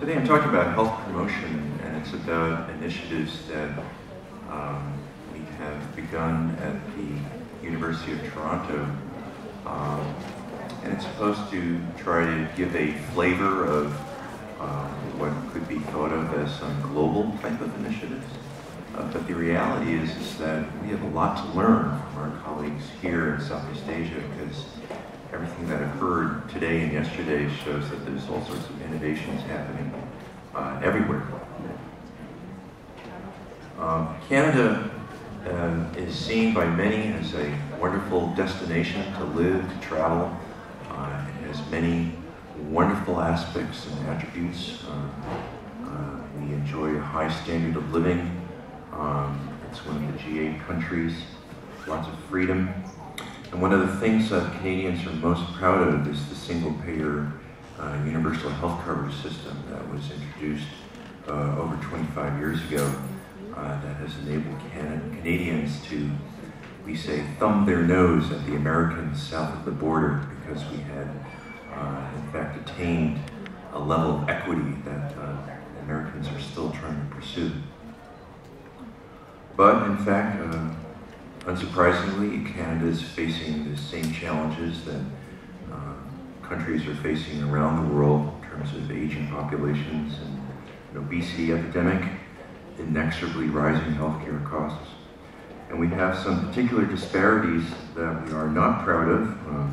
Today I'm talking about health promotion, and it's about initiatives that um, we have begun at the University of Toronto. Um, and it's supposed to try to give a flavor of uh, what could be thought of as some global type of initiatives. Uh, but the reality is, is that we have a lot to learn from our colleagues here in Southeast Asia because everything that occurred today and yesterday shows that there's all sorts of innovations happening uh, everywhere. Um, Canada uh, is seen by many as a wonderful destination to live, to travel. Uh, it has many wonderful aspects and attributes. Uh, uh, we enjoy a high standard of living. Um, it's one of the G8 countries, lots of freedom. And one of the things that Canadians are most proud of is the single payer uh, universal health coverage system that was introduced uh, over 25 years ago uh, that has enabled Can Canadians to, we say, thumb their nose at the Americans south of the border because we had, uh, in fact, attained a level of equity that uh, Americans are still trying to pursue. But in fact, uh, unsurprisingly, Canada is facing the same challenges that countries are facing around the world in terms of aging populations and an obesity epidemic, inexorably rising healthcare costs. And we have some particular disparities that we are not proud of. Uh,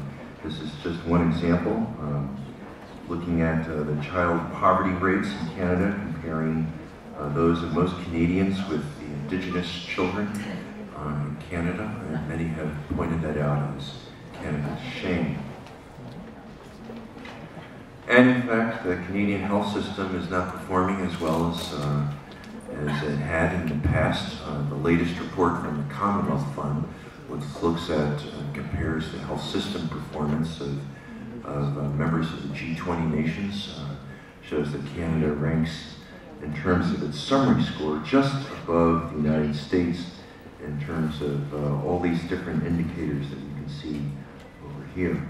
this is just one example. Um, looking at uh, the child poverty rates in Canada, comparing uh, those of most Canadians with the indigenous children uh, in Canada. And many have pointed that out as Canada's shame. And in fact, the Canadian health system is not performing as well as, uh, as it had in the past. Uh, the latest report from the Commonwealth Fund, which looks at and compares the health system performance of, of uh, members of the G20 nations, uh, shows that Canada ranks in terms of its summary score just above the United States in terms of uh, all these different indicators that you can see over here.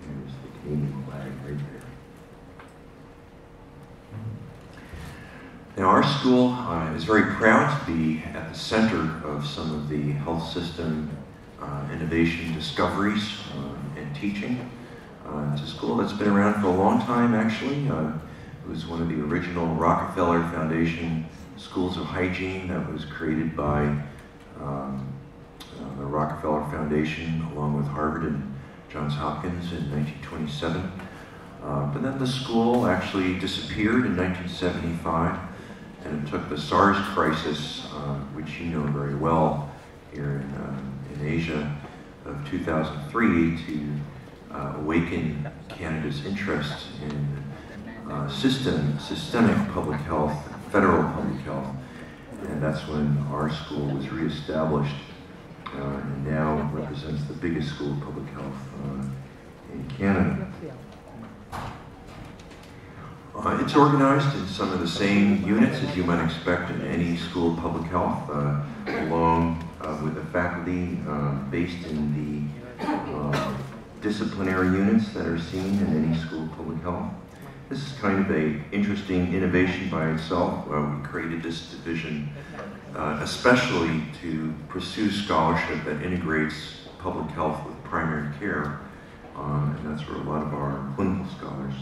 There's the Canadian flag right there. Now, our school uh, is very proud to be at the center of some of the health system uh, innovation discoveries uh, and teaching. Uh, it's a school that's been around for a long time, actually. Uh, it was one of the original Rockefeller Foundation schools of hygiene that was created by um, uh, the Rockefeller Foundation along with Harvard and Johns Hopkins in 1927. Uh, but then the school actually disappeared in 1975, and it took the SARS crisis, uh, which you know very well here in, uh, in Asia, of 2003 to uh, awaken Canada's interest in uh, system, systemic public health, federal public health. And that's when our school was reestablished uh, and now represents the biggest school of public health uh, in Canada. Uh, it's organized in some of the same units as you might expect in any school of public health, uh, along uh, with the faculty uh, based in the disciplinary units that are seen in any school of public health. This is kind of a interesting innovation by itself. we created this division uh, especially to pursue scholarship that integrates public health with primary care. Um, and that's where a lot of our clinical scholars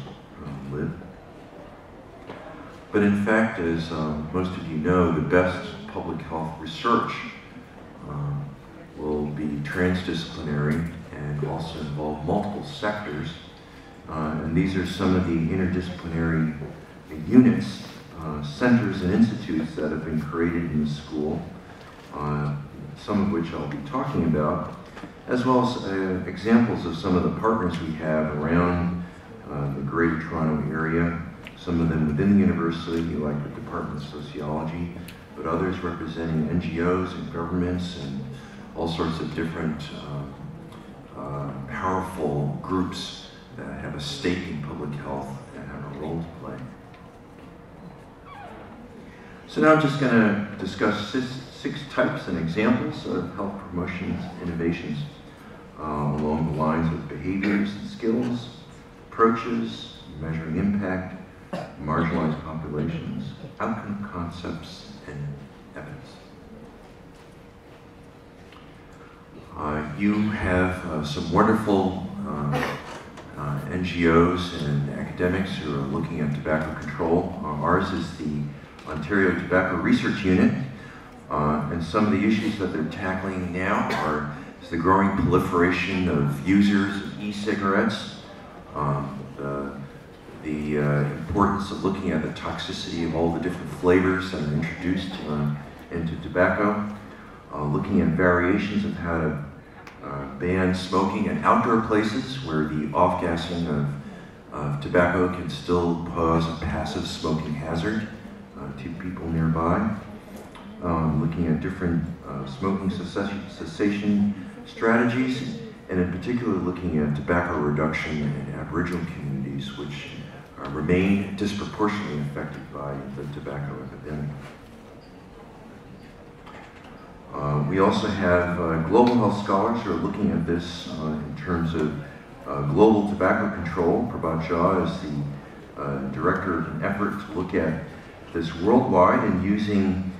um, live. But in fact, as um, most of you know, the best public health research um, will be transdisciplinary and also involve multiple sectors. Uh, and these are some of the interdisciplinary units uh, centers and institutes that have been created in the school, uh, some of which I'll be talking about, as well as uh, examples of some of the partners we have around uh, the Greater Toronto area, some of them within the university, like the Department of Sociology, but others representing NGOs and governments and all sorts of different uh, powerful groups that have a stake in public health and have a role to play. So now I'm just going to discuss six, types and examples of health promotion innovations uh, along the lines of behaviors and skills, approaches, measuring impact, marginalized populations, outcome concepts, and evidence. Uh, you have uh, some wonderful uh NGOs and academics who are looking at tobacco control. Uh, ours is the Ontario Tobacco Research Unit, uh, and some of the issues that they're tackling now are the growing proliferation of users of e-cigarettes, um, the, the uh, importance of looking at the toxicity of all the different flavors that are introduced uh, into tobacco, uh, looking at variations of how to uh, ban smoking in outdoor places where the off-gassing of, of tobacco can still pose a passive smoking hazard uh, to people nearby. Um, looking at different uh, smoking cessation, cessation strategies, and in particular looking at tobacco reduction in Aboriginal communities, which uh, remain disproportionately affected by the tobacco epidemic. Uh, we also have uh, global health scholars who are looking at this uh, in terms of uh, global tobacco control. Prabhat Jha is the uh, director of an effort to look at this worldwide and using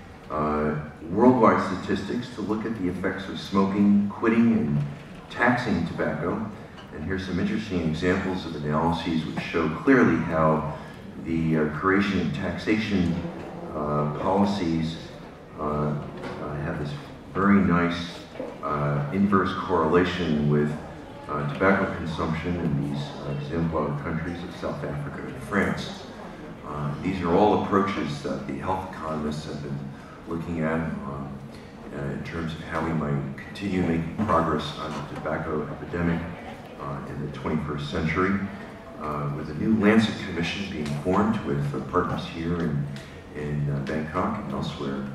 worldwide statistics to look at the effects of smoking, quitting, and taxing tobacco. And here's some interesting examples of analyses which show clearly how the creation of taxation policies uh have this very nice uh, inverse correlation with uh, tobacco consumption in these exemplar countries of South Africa and France. these are all approaches that the health economists have been looking at um, uh, in terms of how we might continue making progress on the tobacco epidemic uh, in the 21st century. Uh, with a new Lancet Commission being formed with partners here in, in Bangkok and elsewhere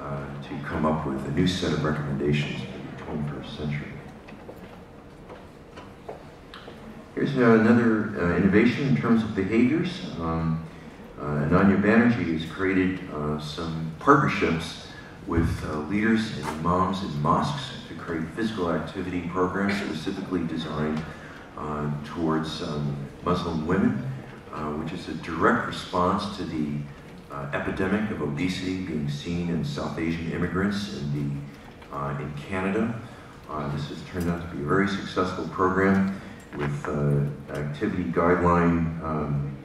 to come up with a new set of recommendations for the 21st century. Here's another uh, innovation in terms of behaviors. Um, uh, Ananya Banerjee has created uh, some partnerships with uh, leaders and imams in mosques to create physical activity programs specifically designed uh, towards um, Muslim women, uh, which is a direct response to the uh, epidemic of obesity being seen in South Asian immigrants in, the, uh, in Canada. Uh, this has turned out to be a very successful program with activity guideline um,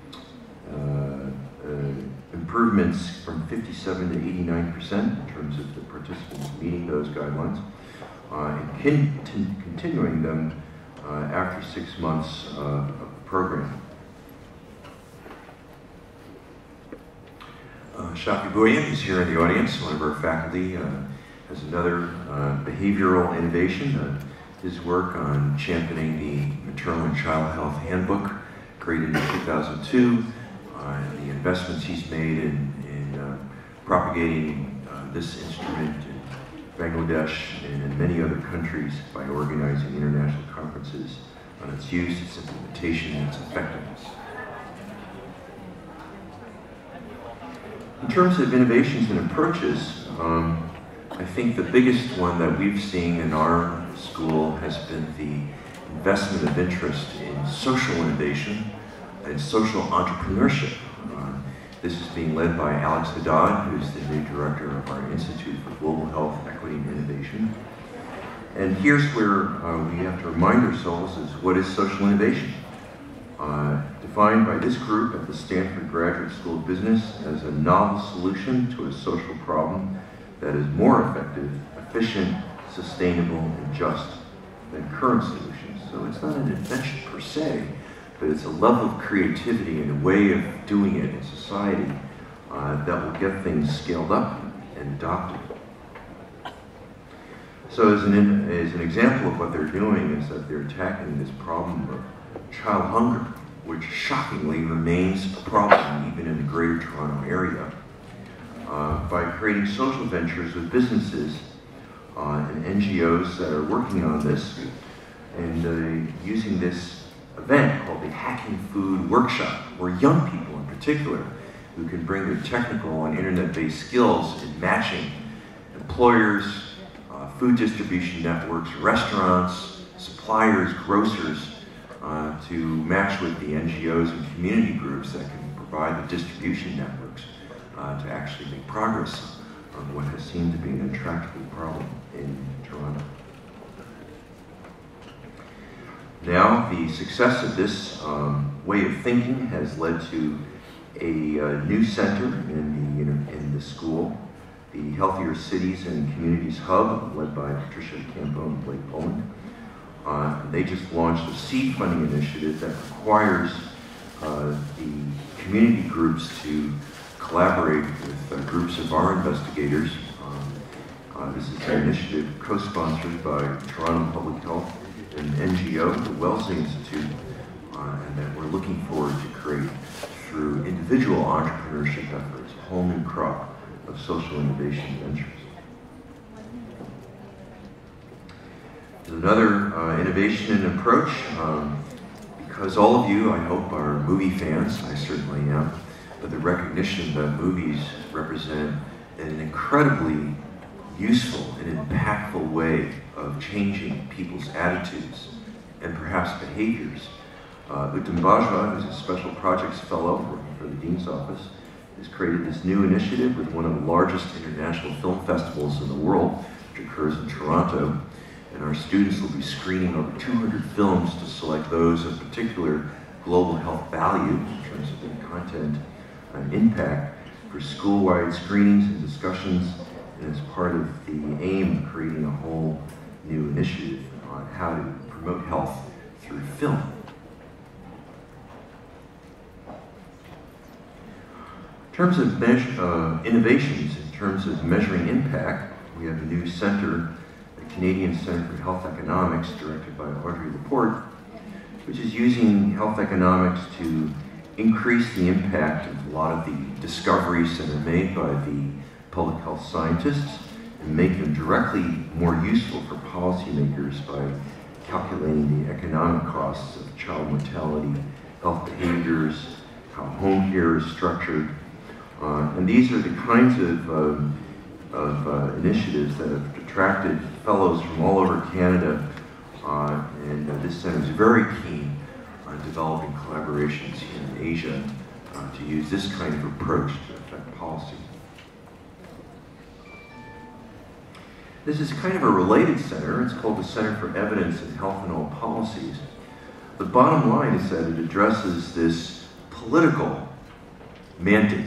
improvements from 57 to 89 percent in terms of the participants meeting those guidelines, uh, and continuing them uh, after six months uh, of the program. Uh, Shafi Bhuiyan is here in the audience, one of our faculty, uh, has another uh, behavioral innovation, his work on championing the Maternal and Child Health Handbook, created in 2002, uh, the investments he's made in, in uh, propagating uh, this instrument in Bangladesh and in many other countries by organizing international conferences on its use, its implementation, and its effectiveness. In terms of innovations and approaches, um, I think the biggest one that we've seen in our school has been the investment of interest in social innovation and social entrepreneurship. Uh, this is being led by Alex Jadad, who's the new director of our Institute for Global Health, Equity, and Innovation. And here's where uh, we have to remind ourselves is what is social innovation? Uh, defined by this group at the Stanford Graduate School of Business as a novel solution to a social problem that is more effective, efficient, sustainable, and just than current solutions. So it's not an invention per se, but it's a level of creativity and a way of doing it in society uh, that will get things scaled up and adopted. So as an, as an example of what they're doing is that they're tackling this problem of child hunger, which shockingly remains a problem even in the greater Toronto area, uh, by creating social ventures with businesses uh, and NGOs that are working on this and uh, using this event called the Hacking Food Workshop, where young people in particular who can bring their technical and internet-based skills in matching employers, uh, food distribution networks, restaurants, suppliers, grocers, uh, to match with the NGOs and community groups that can provide the distribution networks uh, to actually make progress on what has seemed to be an intractable problem in Toronto. Now, the success of this um, way of thinking has led to a uh, new center in the, in the school, the Healthier Cities and Communities Hub, led by Patricia Campo and Blake Poland. Uh, they just launched a seed funding initiative that requires uh, the community groups to collaborate with uh, groups of our investigators. Um, uh, this is an initiative co-sponsored by Toronto Public Health an NGO, the Wellesley Institute, uh, and that we're looking forward to create through individual entrepreneurship efforts, a whole new crop of social innovation ventures. Another uh, innovation and approach. Um, because all of you, I hope, are movie fans, I certainly am, but the recognition that movies represent an incredibly useful and impactful way of changing people's attitudes and perhaps behaviors. Uh, Uttam Bajwa, who's a special projects fellow working for the Dean's Office, has created this new initiative with one of the largest international film festivals in the world, which occurs in Toronto. And our students will be screening over 200 films to select those of particular global health value in terms of their content and impact for school-wide screenings and discussions and as part of the aim of creating a whole new initiative on how to promote health through film. In terms of uh, innovations, in terms of measuring impact, we have a new center, Canadian Center for Health Economics, directed by Audrey Laporte, which is using health economics to increase the impact of a lot of the discoveries that are made by the public health scientists and make them directly more useful for policymakers by calculating the economic costs of child mortality, health behaviors, how home care is structured. Uh, and these are the kinds of, uh, of uh, initiatives that have attracted fellows from all over Canada. Uh, and uh, this center is very keen on developing collaborations in Asia uh, to use this kind of approach to affect policy. This is kind of a related center. It's called the Center for Evidence in Health and All Policies. The bottom line is that it addresses this political mandate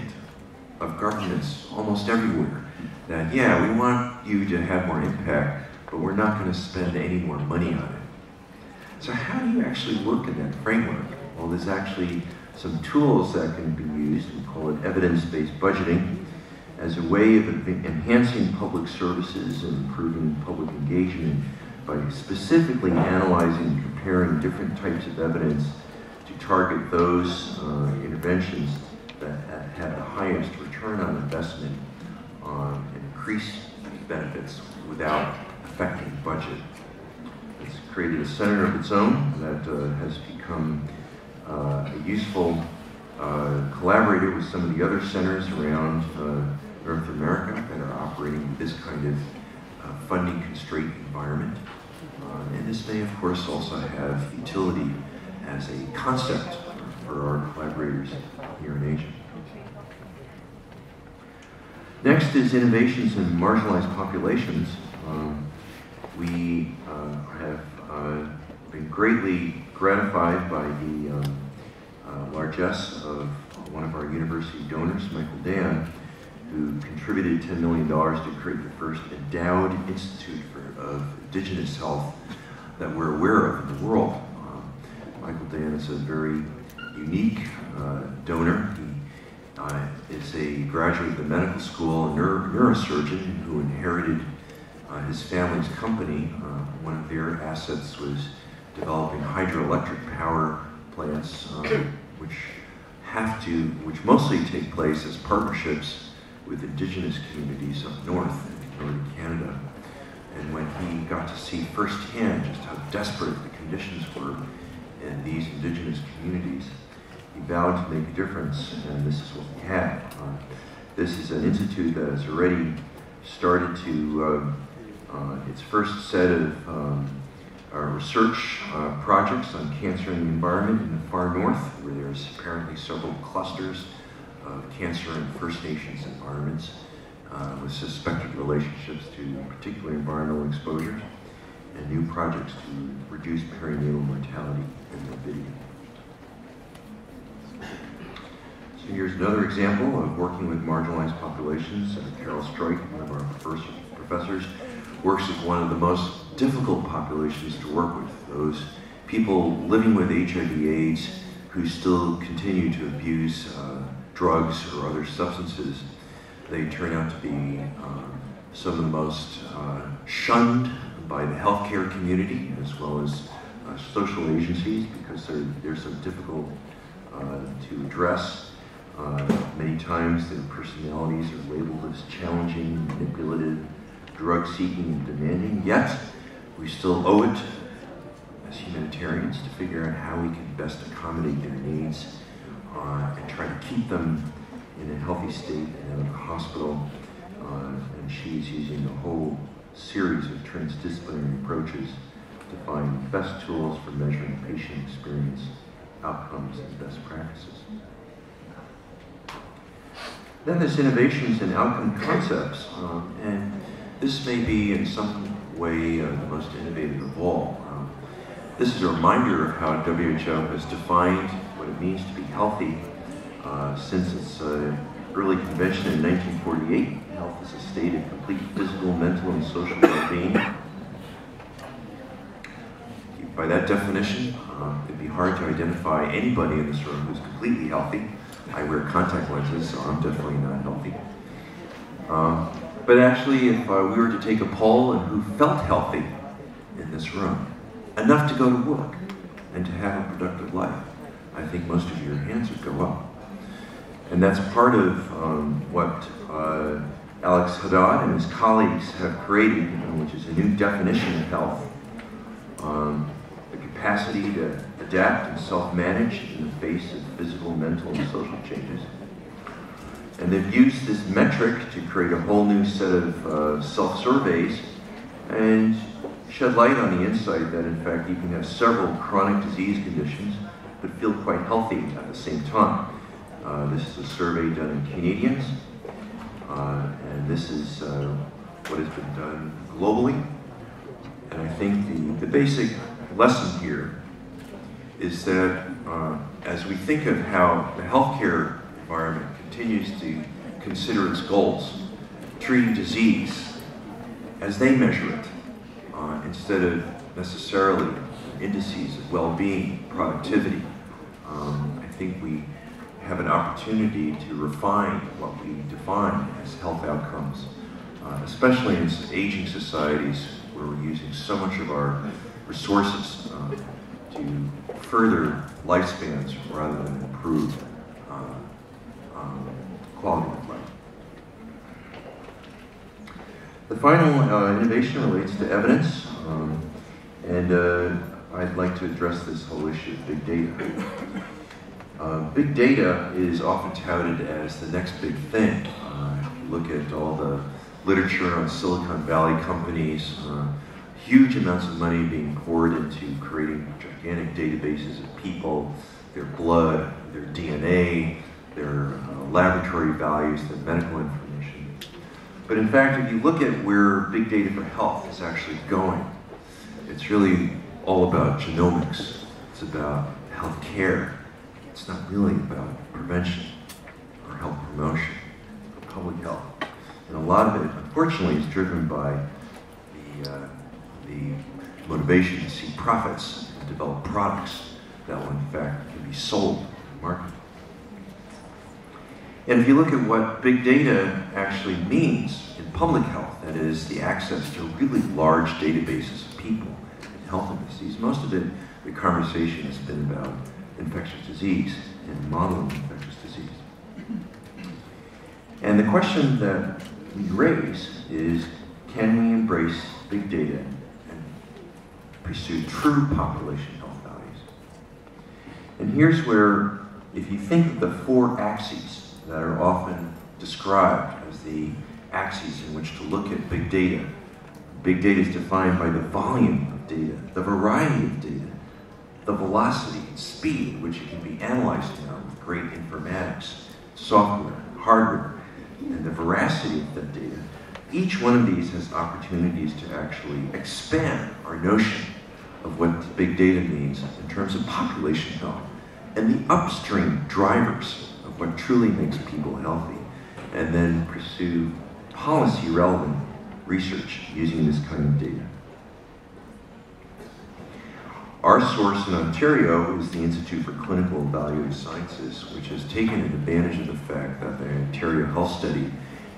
of governments almost everywhere. That, yeah, we want you to have more impact, but we're not going to spend any more money on it. So, how do you actually work in that framework? Well, there's actually some tools that can be used. We call it evidence based budgeting as a way of enhancing public services and improving public engagement by specifically analyzing and comparing different types of evidence to target those uh, interventions that have the highest return on investment um, and increase benefits without affecting the budget. It's created a center of its own that uh, has become uh, a useful uh, collaborator with some of the other centers around uh, North America that are operating in this kind of uh, funding constraint environment. Uh, and this may, of course, also have utility as a concept for our collaborators here in Asia. Next is innovations in marginalized populations. We uh, have uh, been greatly gratified by the um, uh, largesse of one of our university donors, Michael Dan, who contributed $10 million to create the first endowed institute for, of indigenous health that we're aware of in the world. Um, Michael Dan is a very unique uh, donor. He uh, is a graduate of the medical school, a neuro neurosurgeon who inherited uh, his family's company. Uh, one of their assets was developing hydroelectric power plants, um, which have to, which mostly take place as partnerships with indigenous communities up north in northern Canada. And when he got to see firsthand just how desperate the conditions were in these indigenous communities, he vowed to make a difference, and this is what we have. Uh, this is an institute that has already started to, uh, uh, its first set of um, research uh, projects on cancer and the environment in the far north, where there's apparently several clusters of cancer in First Nations environments uh, with suspected relationships to particular environmental exposures, and new projects to reduce perinatal mortality and morbidity. So here's another example of working with marginalized populations. Carol Strike, one of our first professors, works with one of the most difficult populations to work with, those people living with HIV AIDS who still continue to abuse uh, drugs or other substances. They turn out to be um, some of the most uh, shunned by the healthcare community as well as uh, social agencies because they're, they're so difficult uh, to address. Uh, many times their personalities are labeled as challenging, manipulative, drug-seeking, and demanding, yet we still owe it as humanitarians to figure out how we can best accommodate their needs uh, and try to keep them in a healthy state and in a hospital. Uh, and she's using a whole series of transdisciplinary approaches to find the best tools for measuring patient experience, outcomes, and best practices. Then there's innovations in outcome concepts, um, and this may be in some way uh, the most innovative of all. Um, this is a reminder of how WHO has defined what it means to be healthy uh, since its uh, early convention in 1948. Health is a state of complete physical, mental, and social well-being. By that definition, uh, it'd be hard to identify anybody in this room who's completely healthy. I wear contact lenses, so I'm definitely not healthy. Um, but actually, if uh, we were to take a poll and who felt healthy in this room, enough to go to work and to have a productive life, I think most of your hands would go up. And that's part of um, what uh, Alex Jadad and his colleagues have created, which is a new definition of health. Um, the capacity to adapt and self-manage in the face of physical, mental, and social changes. And they've used this metric to create a whole new set of uh, self-surveys and shed light on the insight that in fact you can have several chronic disease conditions but feel quite healthy at the same time. Uh, this is a survey done in Canadians, uh, and this is uh, what has been done globally. And I think the, the basic lesson here is that uh, as we think of how the healthcare environment continues to consider its goals, treating disease as they measure it, uh, instead of necessarily indices of well-being, productivity. Um, I think we have an opportunity to refine what we define as health outcomes, uh, especially in aging societies where we're using so much of our resources uh, to further lifespans rather than improve uh, um, quality of life. The final uh, innovation relates to evidence, um, and uh, I'd like to address this whole issue of big data. Uh, big data is often touted as the next big thing. Uh, look at all the literature on Silicon Valley companies, uh, huge amounts of money being poured into creating gigantic databases of people, their blood, their DNA, their uh, laboratory values, their medical information. But in fact, if you look at where big data for health is actually going, it's really all about genomics. It's about health care it's not really about prevention or health promotion or public health. And a lot of it, unfortunately, is driven by the, uh, the motivation to see profits and develop products that will, in fact, can be sold in the market. And if you look at what big data actually means in public health, that is the access to really large databases of people and health and disease, most of it, the conversation has been about infectious disease and modeling infectious disease. And the question that we raise is, can we embrace big data and pursue true population health values? And here's where, if you think of the four axes that are often described as the axes in which to look at big data, big data is defined by the volume of data, the variety of data, the velocity and speed which it can be analyzed now with great informatics, software, hardware, and the veracity of that data, each one of these has opportunities to actually expand our notion of what big data means in terms of population health and the upstream drivers what truly makes people healthy, and then pursue policy relevant research using this kind of data. Our source in Ontario is the Institute for Clinical Evaluative Sciences, which has taken advantage of the fact that the Ontario Health Study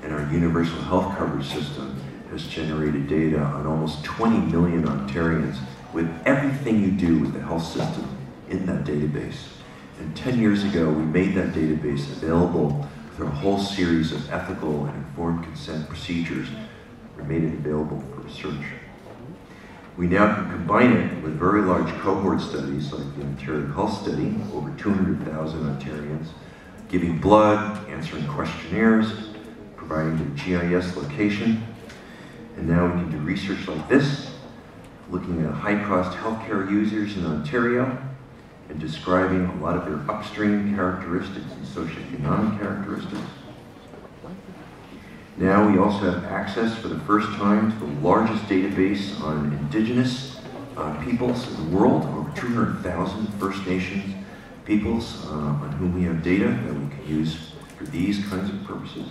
and our universal health coverage system has generated data on almost 20 million Ontarians with everything you do with the health system in that database. And 10 years ago, we made that database available through a whole series of ethical and informed consent procedures. We made it available for research. We now can combine it with very large cohort studies like the Ontario Health Study, over 200,000 Ontarians, giving blood, answering questionnaires, providing their GIS location. And now we can do research like this, looking at high-cost healthcare users in Ontario and describing a lot of their upstream characteristics and socioeconomic characteristics. Now we also have access for the first time to the largest database on indigenous uh, peoples in the world, over 200,000 First Nations peoples uh, on whom we have data that we can use for these kinds of purposes.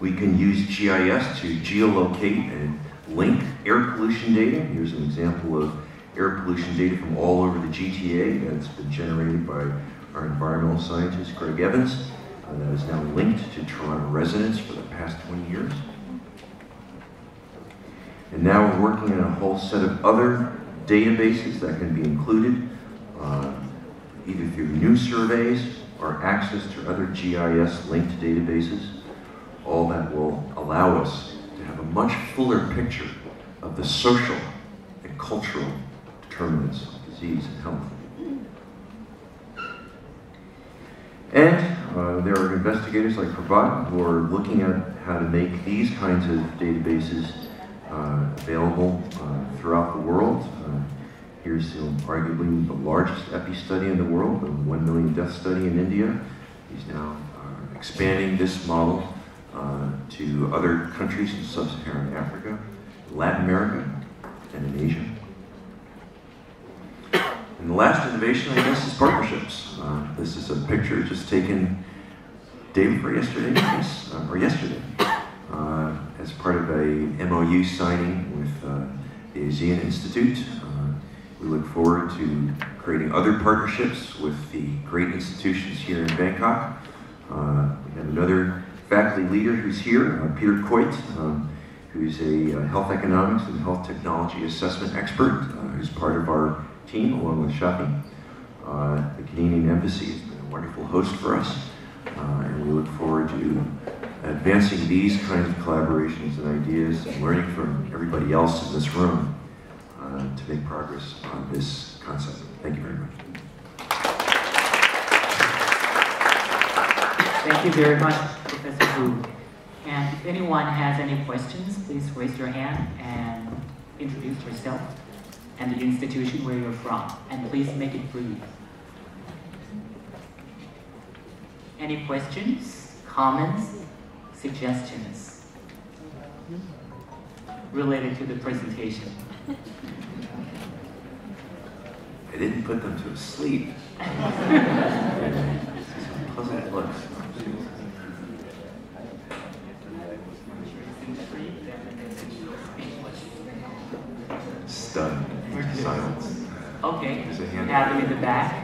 We can use GIS to geolocate and link air pollution data. Here's an example of air pollution data from all over the GTA that's been generated by our environmental scientist, Greg Evans, uh, that is now linked to Toronto residents for the past 20 years. And now we're working on a whole set of other databases that can be included, uh, either through new surveys or access to other GIS linked databases all that will allow us to have a much fuller picture of the social and cultural determinants of disease and health. And uh, there are investigators like Prabhat who are looking at how to make these kinds of databases uh, available uh, throughout the world. Uh, here's you know, arguably the largest epi study in the world, the 1 million death study in India. He's now uh, expanding this model uh, to other countries in sub-Saharan Africa, Latin America, and in Asia. And the last innovation, I guess, is partnerships. Uh, this is a picture just taken day before yesterday, yes, uh, or yesterday, uh, as part of a MOU signing with uh, the ASEAN Institute. Uh, we look forward to creating other partnerships with the great institutions here in Bangkok. Uh, we have another faculty leader who's here, Peter Coyte, um, who's a health economics and health technology assessment expert, who's part of our team along with Shafi. Uh, the Canadian Embassy has been a wonderful host for us, uh, and we look forward to advancing these kinds of collaborations and ideas and learning from everybody else in this room uh, to make progress on this concept. Thank you very much. Thank you very much, Professor Hu. And if anyone has any questions, please raise your hand and introduce yourself and the institution where you're from. And please make it brief. Any questions, comments, suggestions related to the presentation? I didn't put them to sleep. pleasant looks. Stunned. Okay. There's a hand. Adam in the back.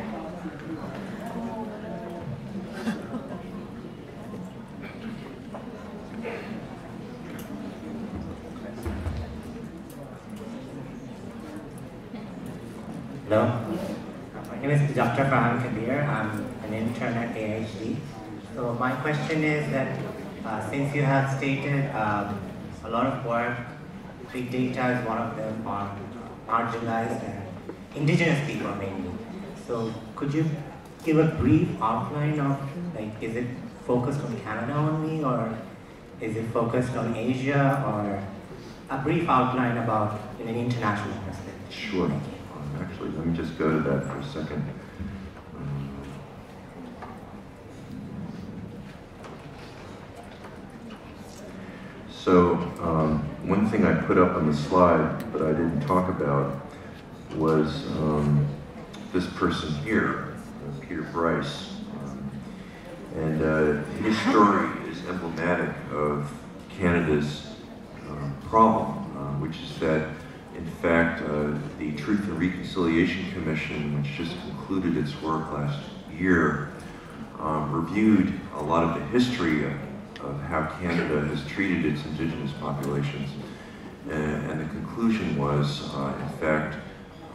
Hello, my name is Dr. Farhan Kabir. I'm an intern at AIHD. So my question is that uh, since you have stated um, a lot of work, big data is one of them on marginalized and indigenous people mainly. So could you give a brief outline of like, is it focused on Canada only or is it focused on Asia or a brief outline about in an international perspective. Sure. Um, Actually, let me just go to that for a second. Um, So, um, one thing I put up on the slide, but I didn't talk about, was um, this person here, uh, Peter Bryce. Um, and uh, his story is emblematic of Canada's um, problem, uh, which is that, in fact, uh, the Truth and Reconciliation Commission, which just concluded its work last year, um, reviewed a lot of the history of, of how Canada has treated its indigenous populations. And, and the conclusion was, uh, in fact,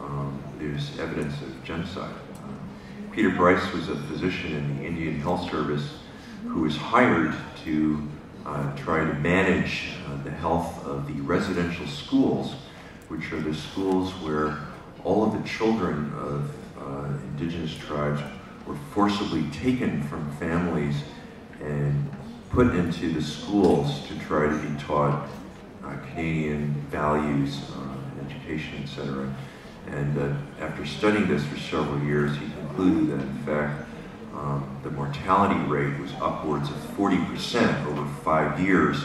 um, there's evidence of genocide. Uh, Peter Bryce was a physician in the Indian Health Service who was hired to uh, try to manage uh, the health of the residential schools, which are the schools where all of the children of uh, indigenous tribes were forcibly taken from families and put into the schools to try to be taught uh, Canadian values, uh, education, etc. And uh, after studying this for several years, he concluded that in fact um, the mortality rate was upwards of 40% over five years.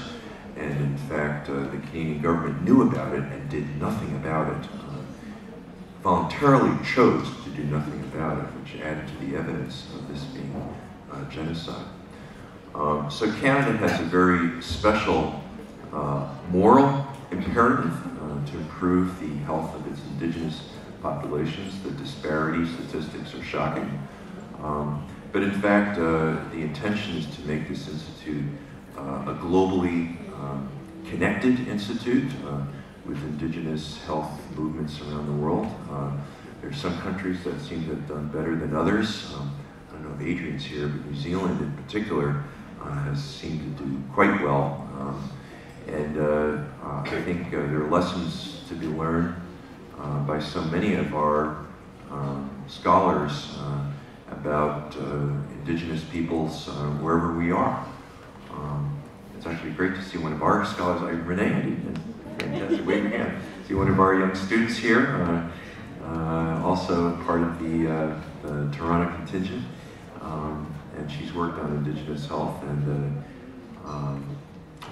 And in fact, uh, the Canadian government knew about it and did nothing about it. Uh, voluntarily chose to do nothing about it, which added to the evidence of this being uh, genocide. Um, so Canada has a very special uh, moral imperative uh, to improve the health of its indigenous populations. The disparity statistics are shocking. Um, but in fact, uh, the intention is to make this institute uh, a globally um, connected institute uh, with indigenous health movements around the world. Uh, there are some countries that seem to have done better than others. Um, I don't know if Adrian's here, but New Zealand in particular uh, has seemed to do quite well. Um, and uh, I think there are lessons to be learned by so many of our um, scholars about uh, indigenous peoples uh, wherever we are. Um, it's actually great to see one of our scholars, like Renee, fantastic way again. See one of our young students here, uh, also part of the, the Toronto contingent. Um, and she's worked on indigenous health, and um,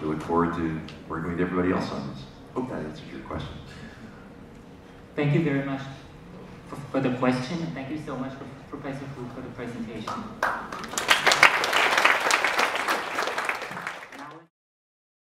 we look forward to working with everybody else on this. Hope that answers your question. Thank you very much for, for the question. And thank you so much, for, Professor Hu, for the presentation.